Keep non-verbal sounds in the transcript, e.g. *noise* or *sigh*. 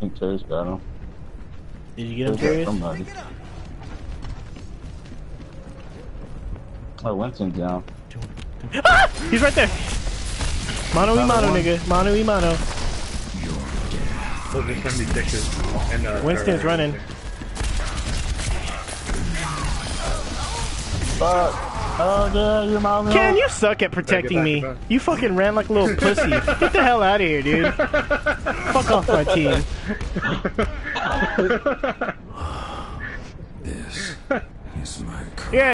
think Terry's got him. Did you get him, Terry? Darius? got somebody. Oh, Winston's down. Ah! He's right there. Mano y Another mano, one. nigga. Mano y mano. Those are some bitches. And, uh, Winston's running. Fuck! Oh, yeah, your mom. Ken, you suck at protecting back, me. get back. You fucking ran like a little pussy. *laughs* Get the hell out of here, dude. Fuck off my team. This is my Yeah,